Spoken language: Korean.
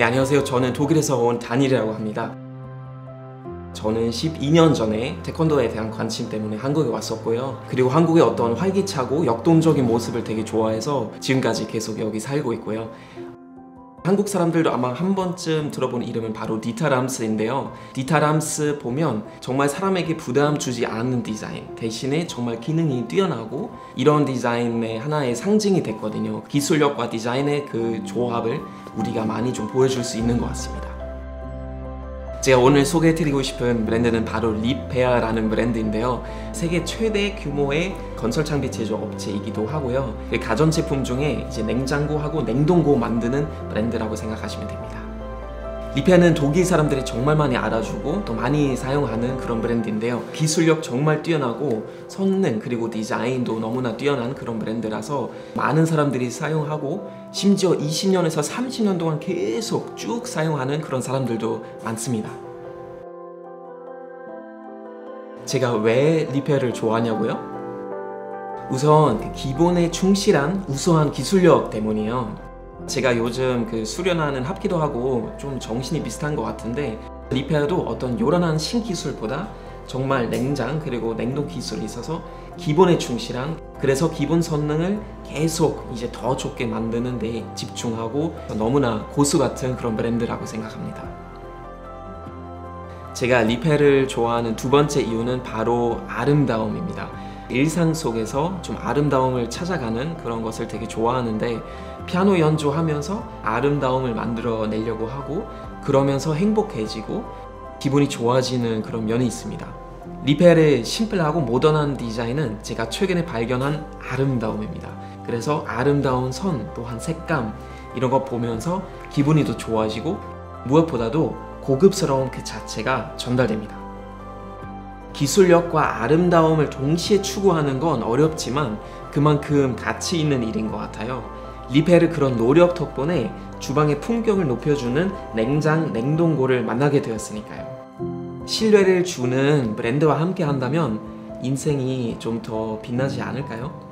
네, 안녕하세요. 저는 독일에서 온 다니엘이라고 합니다. 저는 12년 전에 태권도에 대한 관심 때문에 한국에 왔었고요. 그리고 한국의 어떤 활기차고 역동적인 모습을 되게 좋아해서 지금까지 계속 여기 살고 있고요. 한국 사람들도 아마 한 번쯤 들어본 이름은 바로 디터 람스인데요. 디터 람스 보면 정말 사람에게 부담 주지 않는 디자인 대신에 정말 기능이 뛰어나고 이런 디자인의 하나의 상징이 됐거든요. 기술력과 디자인의 그 조합을 우리가 많이 좀 보여줄 수 있는 것 같습니다. 제가 오늘 소개해드리고 싶은 브랜드는 바로 리페르라는 브랜드인데요. 세계 최대 규모의 건설 장비 제조 업체이기도 하고요. 가전제품 중에 이제 냉장고하고 냉동고 만드는 브랜드라고 생각하시면 됩니다. 리페르는 독일 사람들이 정말 많이 알아주고 또 많이 사용하는 그런 브랜드인데요. 기술력 정말 뛰어나고 성능 그리고 디자인도 너무나 뛰어난 그런 브랜드라서 많은 사람들이 사용하고 심지어 20년에서 30년 동안 계속 쭉 사용하는 그런 사람들도 많습니다. 제가 왜 리페아를 좋아하냐고요? 우선 그 기본에 충실한 우수한 기술력 때문이에요. 제가 요즘 그 수련하는 합기도 하고 좀 정신이 비슷한 것 같은데 리페어도 어떤 요란한 신기술보다 정말 냉장 그리고 냉동 기술이 있어서 기본에 충실한 그래서 기본 성능을 계속 이제 더 좋게 만드는 데 집중하고 너무나 고수 같은 그런 브랜드라고 생각합니다. 제가 리페를 좋아하는 두 번째 이유는 바로 아름다움입니다. 일상 속에서 좀 아름다움을 찾아가는 그런 것을 되게 좋아하는데 피아노 연주하면서 아름다움을 만들어내려고 하고 그러면서 행복해지고 기분이 좋아지는 그런 면이 있습니다. 리펠의 심플하고 모던한 디자인은 제가 최근에 발견한 아름다움입니다. 그래서 아름다운 선 또한 색감 이런 거 보면서 기분이 더 좋아지고 무엇보다도 고급스러운 그 자체가 전달됩니다. 기술력과 아름다움을 동시에 추구하는 건 어렵지만 그만큼 가치 있는 일인 것 같아요. 리페르 그런 노력 덕분에 주방의 품격을 높여주는 냉장 냉동고를 만나게 되었으니까요. 신뢰를 주는 브랜드와 함께 한다면 인생이 좀 더 빛나지 않을까요?